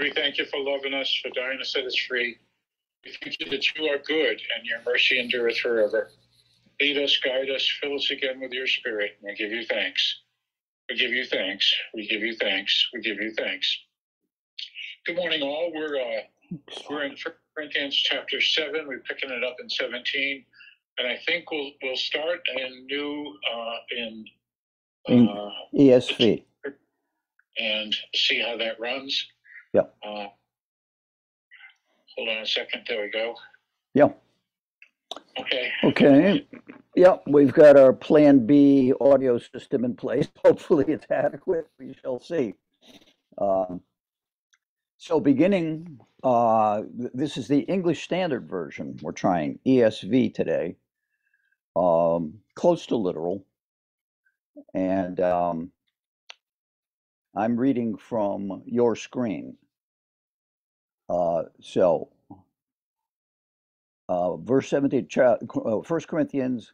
we thank you for loving us, for dying to set us free. We thank you that you are good and your mercy endureth forever. Lead us, guide us, fill us again with your spirit. And we give you thanks. We give you thanks. We give you thanks. We give you thanks. Good morning, all. We're uh, we're in Corinthians chapter seven. We're picking it up in seventeen, and I think we'll we'll start in new uh, in uh, ESV and see how that runs. Yeah. Uh, hold on a second. There we go. Yeah. Okay. Okay. Yeah, we've got our Plan B audio system in place. Hopefully, it's adequate. We shall see. Um, so, beginning, uh, this is the English Standard Version. We're trying ESV today, um, close to literal. And um, I'm reading from your screen. Uh, so, uh, verse 17, cha- uh, 1 Corinthians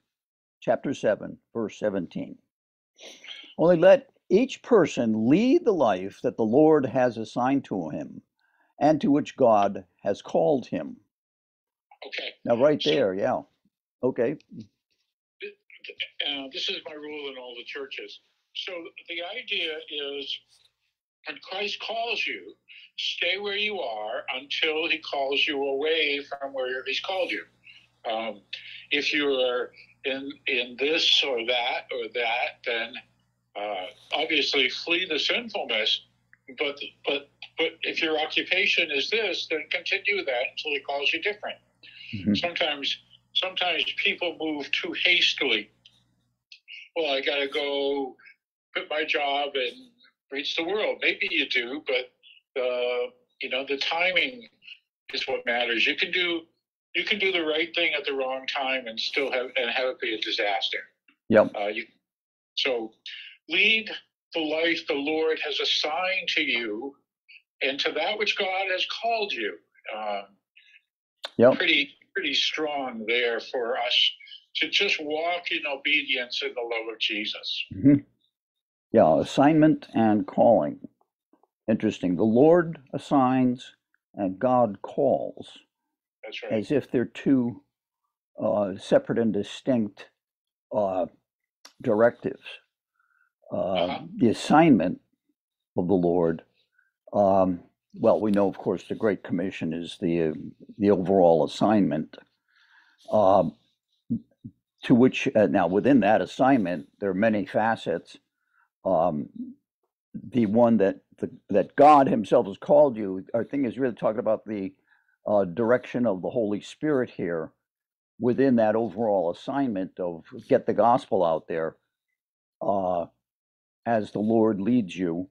chapter 7, verse 17. Only let each person lead the life that the Lord has assigned to him and to which God has called him. Okay. Now, right there, yeah. Okay. Uh, this is my rule in all the churches. So the idea is when Christ calls you, stay where you are until he calls you away from where he's called you. Um, if you are in in this or that or that, then uh, obviously flee the sinfulness. But but but if your occupation is this, then continue that until he calls you different. Mm-hmm. Sometimes sometimes people move too hastily. Well, I got to go quit my job and reach the world. Maybe you do, but uh, you know the timing is what matters. You can do you can do the right thing at the wrong time and still have and have it be a disaster. Yep. Uh, you, so lead the life the Lord has assigned to you, and to that which God has called you. Um, yep. Pretty pretty strong there for us to just walk in obedience in the love of Jesus. Mm-hmm. Yeah, assignment and calling. Interesting. The Lord assigns and God calls. That's right. As if they're two uh, separate and distinct uh, directives. Uh, uh-huh. The assignment of the Lord. Um, well, we know, of course, the Great Commission is the the overall assignment. Um, to which uh, now within that assignment, there are many facets um, the one that the, that God Himself has called you. Our thing is really talking about the uh, direction of the Holy Spirit here within that overall assignment of get the gospel out there uh, as the Lord leads you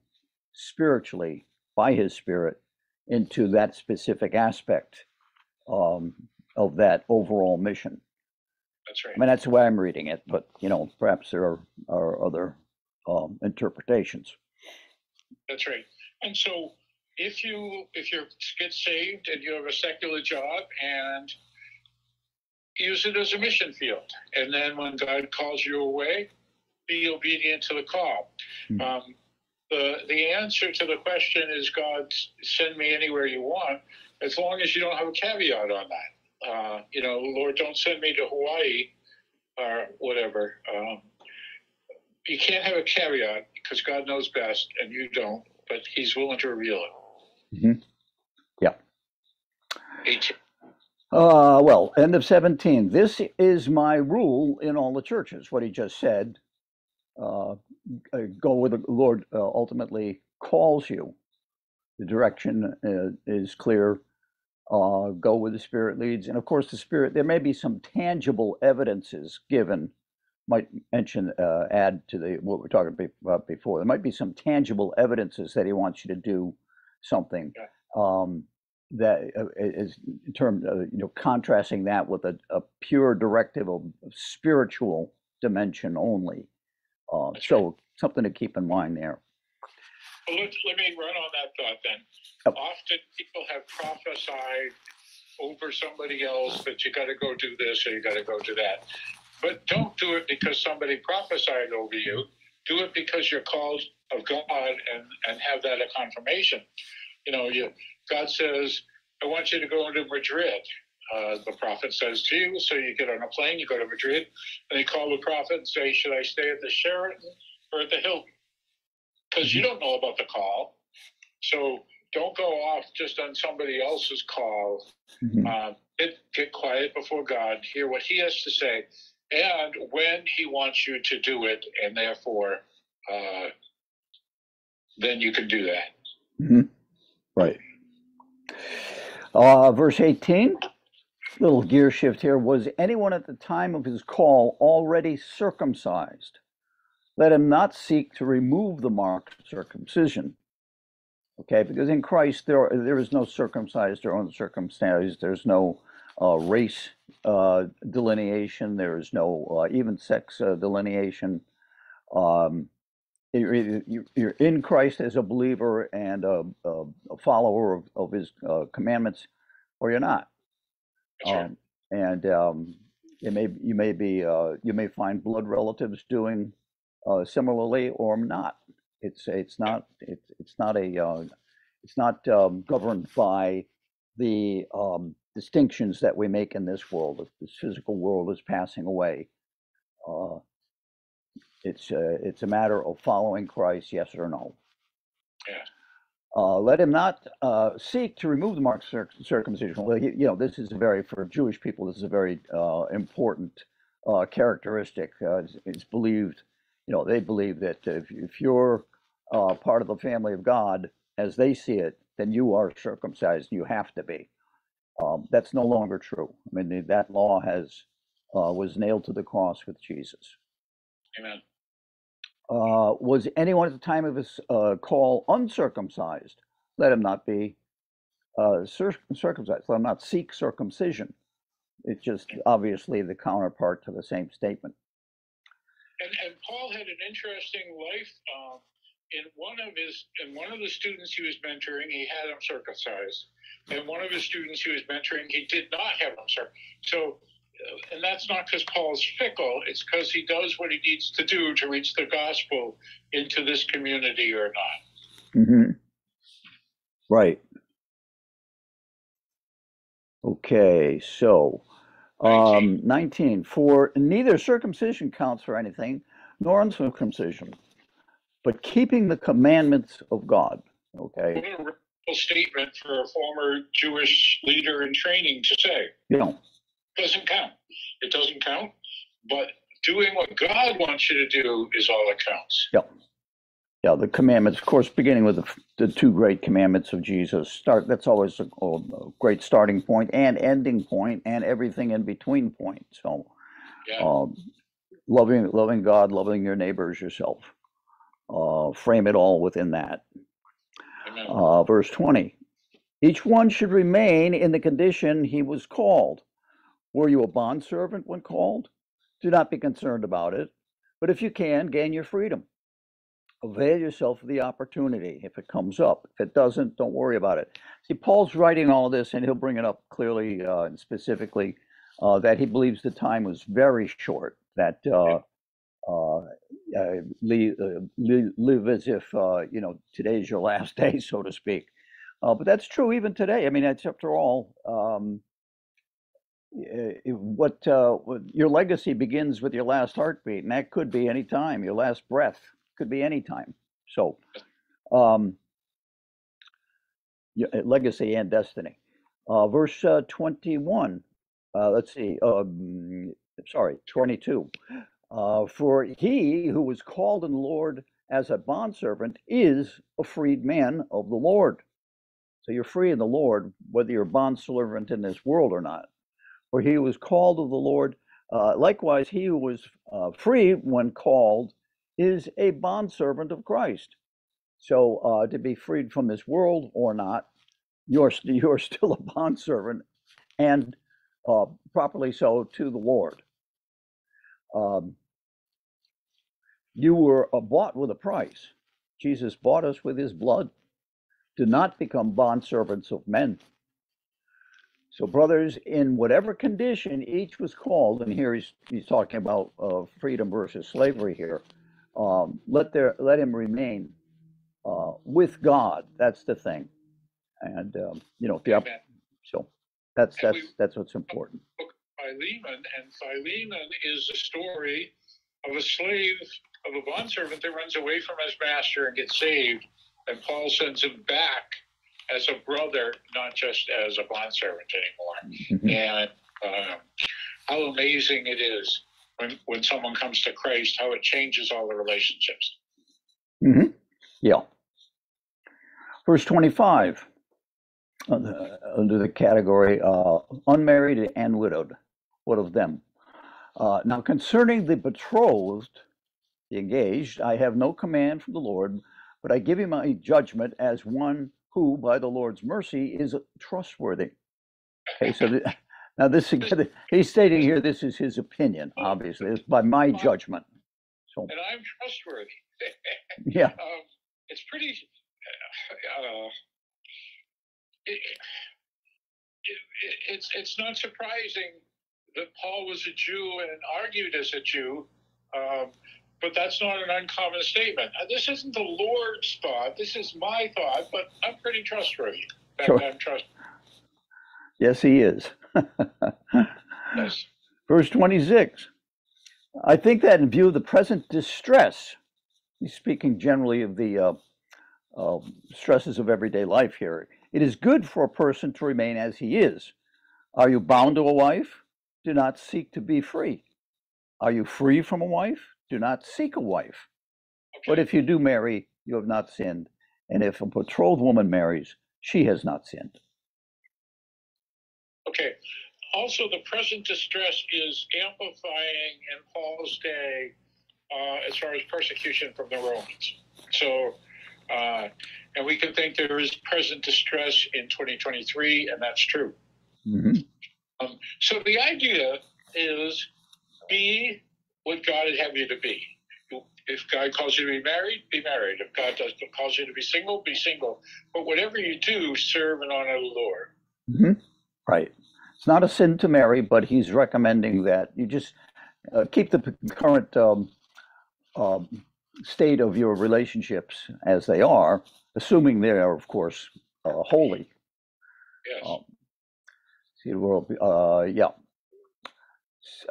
spiritually by His Spirit into that specific aspect um, of that overall mission. That's right. I mean, that's the way I'm reading it, but you know, perhaps there are, are other um, interpretations. That's right. And so if you if you get saved and you have a secular job and use it as a mission field, and then when God calls you away, be obedient to the call. Mm-hmm. Um, the the answer to the question is God send me anywhere you want, as long as you don't have a caveat on that. Uh, you know, Lord, don't send me to Hawaii or whatever. Um, you can't have a caveat because God knows best and you don't, but He's willing to reveal it. Mm-hmm. Yeah. 18. Uh, well, end of 17. This is my rule in all the churches, what he just said. Uh, go where the Lord uh, ultimately calls you. The direction uh, is clear. Uh, go where the Spirit leads. And of course, the Spirit, there may be some tangible evidences given might mention, uh, add to the what we're talking about before. There might be some tangible evidences that he wants you to do something um, that uh, in terms of you know contrasting that with a, a pure directive of spiritual dimension only. Uh, so right. something to keep in mind there. Well, let, let me run on that thought then. Yep. Often people have prophesied over somebody else that you got to go do this or you got to go do that. But don't do it because somebody prophesied over you. Do it because you're called of God and, and have that a confirmation. You know, you God says, I want you to go into Madrid. Uh, the prophet says to you, so you get on a plane, you go to Madrid, and they call the prophet and say, Should I stay at the Sheraton or at the Hilton? Because you don't know about the call. So don't go off just on somebody else's call. Mhm. Uh, get, get quiet before God, hear what He has to say, and when He wants you to do it, and therefore, uh, then you can do that. Mhm. Right. Uh, verse 18, little gear shift here. Was anyone at the time of his call already circumcised? Let him not seek to remove the mark of circumcision. Okay, because in Christ there, there is no circumcised or uncircumcised. There's no race uh, delineation. There is no uh, even sex uh, delineation. Um, you're, you- you're in Christ as a believer and a, a, a follower of, of his uh, commandments, or you're not. Um, and um, you may you may be uh, you may find blood relatives doing uh, similarly or not. It's it's not it's it's not a uh, it's not um, governed by the um, distinctions that we make in this world. This physical world is passing away. Uh, it's uh, it's a matter of following Christ, yes or no. Yeah. Uh, let him not uh, seek to remove the mark of circ- circumcision. Well, you, you know, this is a very for Jewish people. This is a very uh, important uh, characteristic. Uh, it's, it's believed, you know, they believe that if, if you're uh, part of the family of God, as they see it, then you are circumcised. You have to be. Um, that's no longer true. I mean, the, that law has uh, was nailed to the cross with Jesus. Amen. Uh, was anyone at the time of his uh, call uncircumcised? Let him not be uh, circumcised. Let him not seek circumcision. It's just obviously the counterpart to the same statement. And, and Paul had an interesting life. Um, in one of his, in one of the students he was mentoring, he had him circumcised. And one of his students he was mentoring, he did not have him circumcised. So, uh, and that's not because Paul's fickle. It's because he does what he needs to do to reach the gospel into this community or not. hmm Right. Okay, so um, 19. For neither circumcision counts for anything, nor uncircumcision, but keeping the commandments of God. Okay, a statement for a former Jewish leader in training to say. you know, doesn't count. It doesn't count. But doing what God wants you to do is all that counts. yeah, the commandments, of course, beginning with the, the two great commandments of Jesus. Start. That's always a, a great starting point and ending point, and everything in between point. So, Yeah. um, loving loving God, loving your neighbor as yourself. Uh, frame it all within that. Uh, verse 20. Each one should remain in the condition he was called. Were you a bondservant when called? Do not be concerned about it, but if you can, gain your freedom. Avail yourself of the opportunity if it comes up. If it doesn't, don't worry about it. See, Paul's writing all this, and he'll bring it up clearly uh, and specifically uh, that he believes the time was very short, that uh, uh, uh, live, as if uh, you know today's your last day, so to speak. Uh, but that's true even today. I mean, that's after all, um, eh, eh, what, what your legacy begins with your last heartbeat, and that could be any time. Your last breath could be any time. So, um, eh, legacy and destiny. Uh, verse uh, 21. Uh, let's see. Um, sorry, 22. Uh, for he who was called in the Lord as a bondservant is a freed man of the Lord. So you're free in the Lord, whether you're a bondservant in this world or not. For he who was called of the Lord, uh, likewise, he who was uh, free when called is a bondservant of Christ. So uh, to be freed from this world or not, you're, you're still a bondservant and uh, properly so to the Lord. Um, you were uh, bought with a price. Jesus bought us with his blood. Do not become bondservants of men. So, brothers, in whatever condition each was called, and here he's, he's talking about uh, freedom versus slavery here, um, let, there, let him remain uh, with God. That's the thing. And, um, you know, the, so that's, that's, that's what's important. Philemon, and Philemon is the story of a slave, of a bondservant that runs away from his master and gets saved. And Paul sends him back as a brother, not just as a bondservant anymore. Mhm. And um, how amazing it is when, when someone comes to Christ, how it changes all the relationships. Mhm. Yeah. Verse 25, under under the category uh, unmarried and widowed. What of them? Uh, now, concerning the betrothed, the engaged, I have no command from the Lord, but I give you my judgment as one who, by the Lord's mercy, is trustworthy. Okay, so the, now this again, he's stating here this is his opinion, obviously, it's by my judgment. So, And I'm trustworthy. yeah. um, it's pretty. Uh, it, it, it's it's not surprising that Paul was a Jew and argued as a Jew, um, but that's not an uncommon statement. Uh, This isn't the Lord's thought. This is my thought, but I'm pretty trustworthy. Sure. I'm trust. Yes, he is. Yes. Verse 26. I think that in view of the present distress, he's speaking generally of the uh, uh, stresses of everyday life here, it is good for a person to remain as he is. Are you bound to a wife? Do not seek to be free. Are you free from a wife? Do not seek a wife. But if you do marry, you have not sinned. And if a betrothed woman marries, she has not sinned. Okay. Also, the present distress is amplifying in Paul's day uh, as far as persecution from the Romans. So, uh, and we can think there is present distress in 2023, and that's true. Um, so the idea is be what God would have you to be. If God calls you to be married, be married. If God does calls you to be single, be single. But whatever you do, serve and honor the Lord. Mhm. Right. It's not a sin to marry, but he's recommending that you just uh, keep the current um, um, state of your relationships as they are, assuming they are, of course, uh, holy. Yes. Um, see the world. Uh, yeah.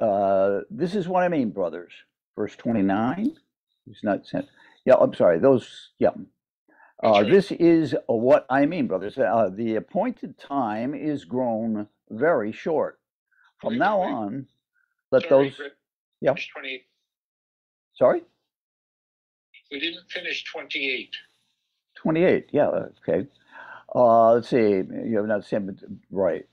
Uh, this is what I mean, brothers. Verse twenty-nine. He's not sent. Yeah, I'm sorry. Those. Yeah. Uh, This is what I mean, brothers. Uh, the appointed time is grown very short. From now on, let Sorry, those. Yeah. verse 20. Sorry, We didn't finish 28. twenty-eight. Yeah. Okay. Uh, let's see. You have not seen, but right.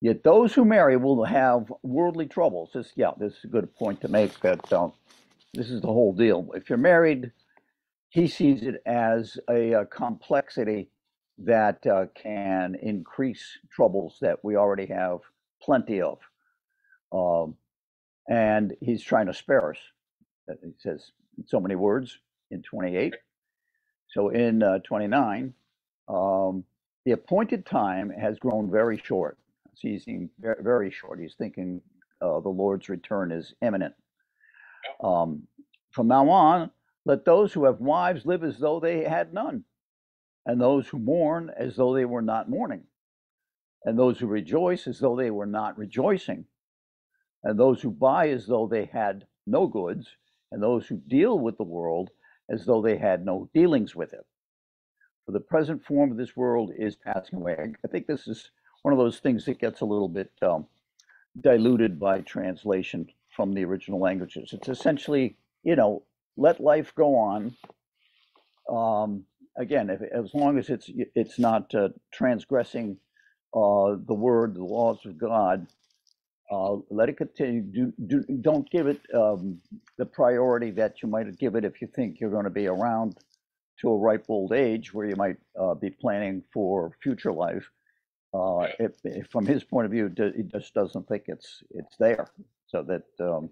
Yet those who marry will have worldly troubles. This, yeah, this is a good point to make. That uh, this is the whole deal. If you're married, he sees it as a, uh complexity that uh, can increase troubles that we already have plenty of. Um, and he's trying to spare us. Uh, He says in so many words in 28. So in uh, 29, um, the appointed time has grown very short. Easing very, short. He's thinking uh, the Lord's return is imminent. Um, from now on, let those who have wives live as though they had none, and those who mourn as though they were not mourning, and those who rejoice as though they were not rejoicing, and those who buy as though they had no goods, and those who deal with the world as though they had no dealings with it. For the present form of this world is passing away. I think this is one of those things that gets a little bit um, diluted by translation from the original languages. It's essentially, you know, let life go on. Um, again, if, as long as it's it's not uh, transgressing uh, the word, the laws of God, uh, let it continue. Do, do, don't give it um, the priority that you might give it if you think you're going to be around to a ripe old age where you might uh, be planning for future life. Uh, if, if from his point of view, he just doesn't think it's it's there, so that um,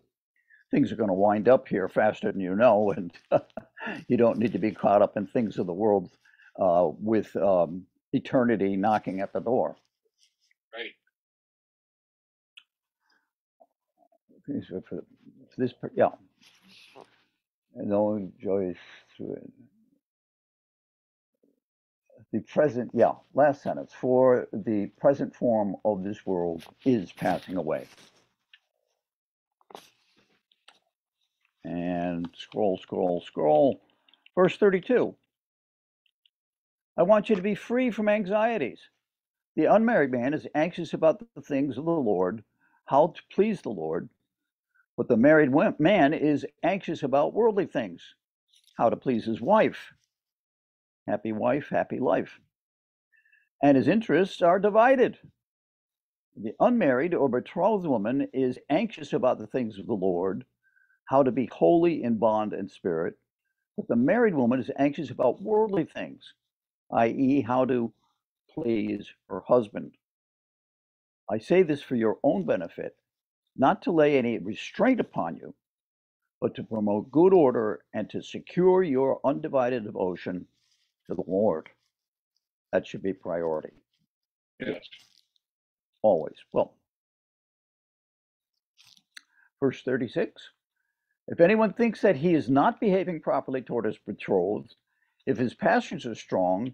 things are going to wind up here faster than you know, and you don't need to be caught up in things of the world uh, with um, eternity knocking at the door. Right. For, for this, yeah. And only joys through it. The present, yeah, last sentence, for the present form of this world is passing away. And scroll, scroll, scroll. Verse 32. I want you to be free from anxieties. The unmarried man is anxious about the things of the Lord, how to please the Lord. But the married man is anxious about worldly things, how to please his wife. Happy wife, happy life. And his interests are divided. The unmarried or betrothed woman is anxious about the things of the Lord, how to be holy in bond and spirit. But the married woman is anxious about worldly things, i.e., how to please her husband. I say this for your own benefit, not to lay any restraint upon you, but to promote good order and to secure your undivided devotion to the Lord. That should be priority. Yes. Always. Well, verse 36 If anyone thinks that he is not behaving properly toward his betrothed, if his passions are strong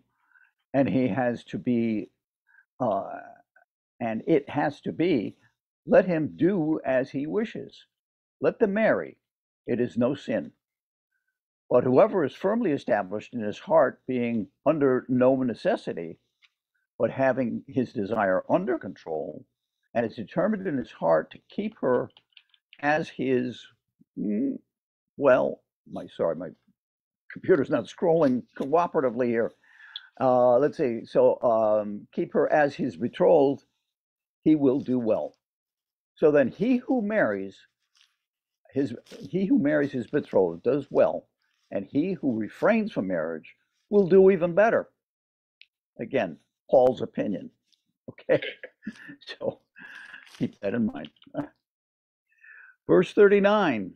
and he has to be, uh, and it has to be, let him do as he wishes. Let them marry. It is no sin. But whoever is firmly established in his heart, being under no necessity, but having his desire under control, and is determined in his heart to keep her as his, mm, well, my sorry, my computer's not scrolling cooperatively here. Uh, let's see. So um, keep her as his betrothed, he will do well. So then, he who marries his he who marries his betrothed does well, and he who refrains from marriage will do even better. Again, Paul's opinion. Okay, so keep that in mind. Verse 39.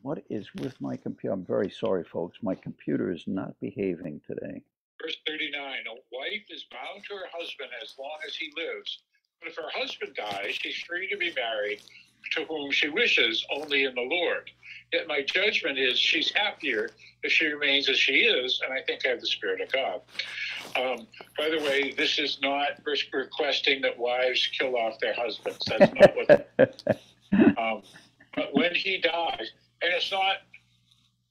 What is with my computer? I'm very sorry, folks. My computer is not behaving today. Verse 39 A wife is bound to her husband as long as he lives. But if her husband dies, she's free to be married to whom she wishes, only in the Lord. Yet my judgment is she's happier if she remains as she is, and I think I have the Spirit of God. Um, by the way, this is not requesting that wives kill off their husbands. That's not what. um, but when he dies, and it's not.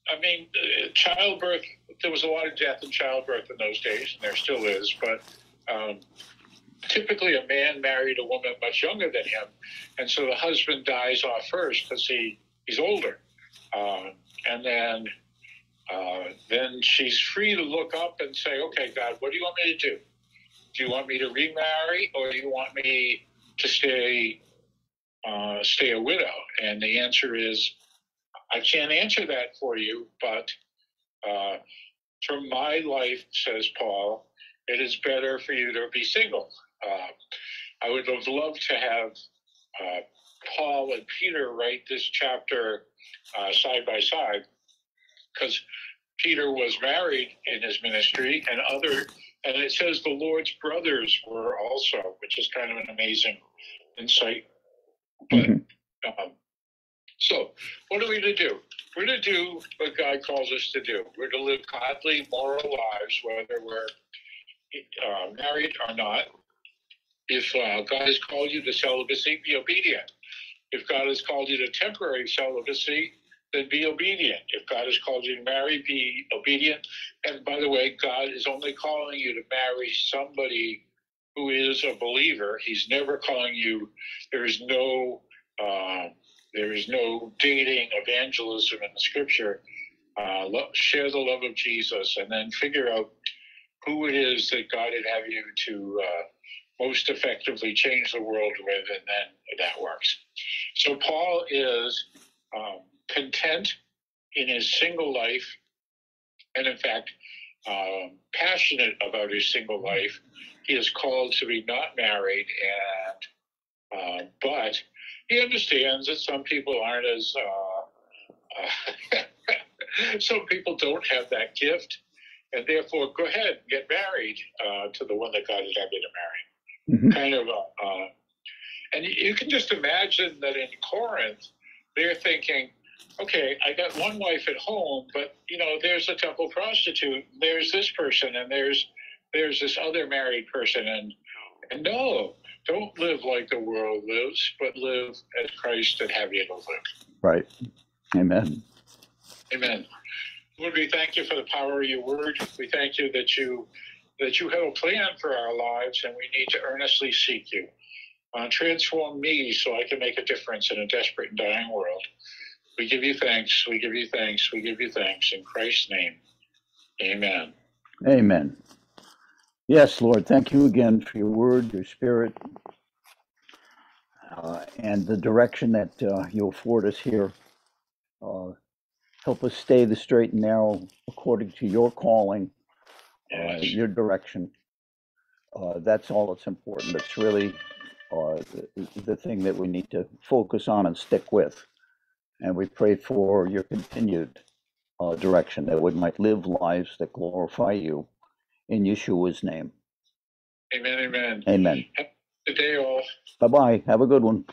I mean, uh, childbirth. There was a lot of death in childbirth in those days, and there still is. But um, typically, a man married a woman much younger than him, and so the husband dies off first because he he's older, uh, and then uh, then she's free to look up and say, "Okay, God, what do you want me to do? Do you want me to remarry, or do you want me to stay uh, stay a widow?" And the answer is, I can't answer that for you, but uh, from my life, says Paul, it is better for you to be single. Uh, I would have loved to have uh, Paul and Peter write this chapter uh, side by side because Peter was married in his ministry and other, and it says the Lord's brothers were also, which is kind of an amazing insight. But, mm-hmm. um, so, what are we to do? We're to do what God calls us to do. We're to live godly, moral lives, whether we're uh, married or not. If uh, God has called you to celibacy, be obedient. If God has called you to temporary celibacy, then be obedient. If God has called you to marry, be obedient. And by the way, God is only calling you to marry somebody who is a believer. He's never calling you. There is no. Uh, there is no dating evangelism in the scripture. Uh, share the love of Jesus, and then figure out who it is that God would have you to uh, most effectively change the world with, and then that works. So Paul is um, content in his single life, and in fact, um, passionate about his single life. He is called to be not married, and uh, but he understands that some people aren't as uh, uh, some people don't have that gift, and therefore go ahead and get married uh, to the one that God has had you to marry mm-hmm. kind of, uh, uh, and you can just imagine that in Corinth, they're thinking, okay, I got one wife at home, but you know, there's a temple prostitute, there's this person, and there's there's this other married person, and and no, don't live like the world lives, but live as Christ would have you to live. Right. Amen. Amen. Lord, we thank you for the power of your word. We thank you that you that you have a plan for our lives, and we need to earnestly seek you. Uh, transform me so I can make a difference in a desperate and dying world. We give you thanks. We give you thanks. We give you thanks in Christ's name. Amen. Amen. Yes, Lord, thank you again for your word, your spirit, uh, and the direction that uh, you afford us here. Uh, help us stay the straight and narrow according to your calling, uh, your direction. Uh, that's all that's important. It's really uh, the, the thing that we need to focus on and stick with. And we pray for your continued uh, direction that we might live lives that glorify you in Yeshua's name. Amen. Amen. Amen. Good day, all. Bye bye. Have a good one.